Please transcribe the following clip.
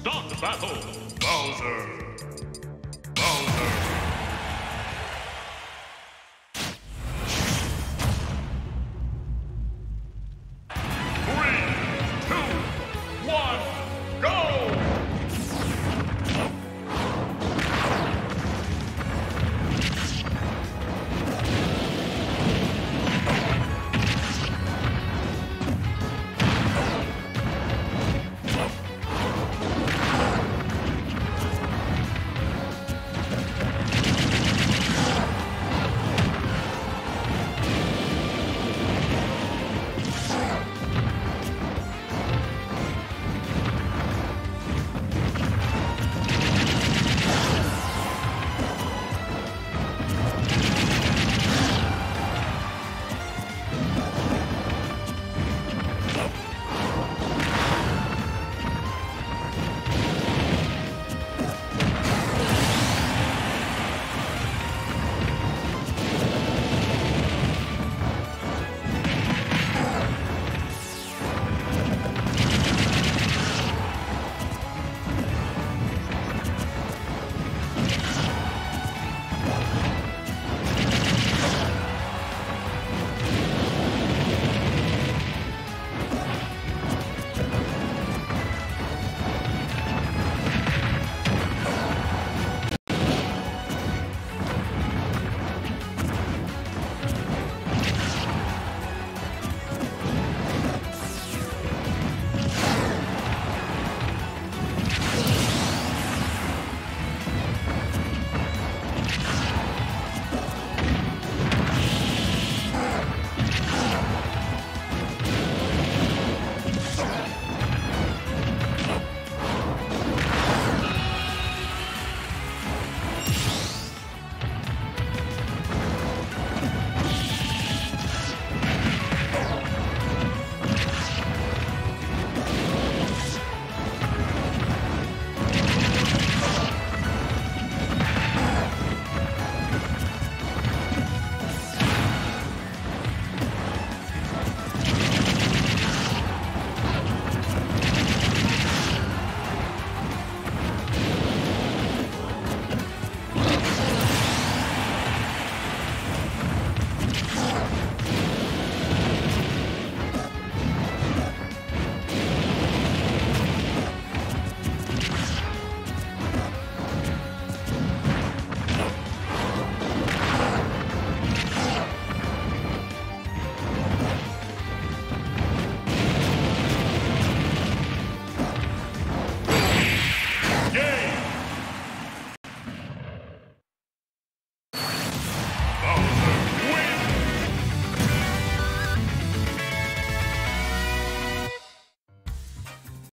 Start battle, Bowser.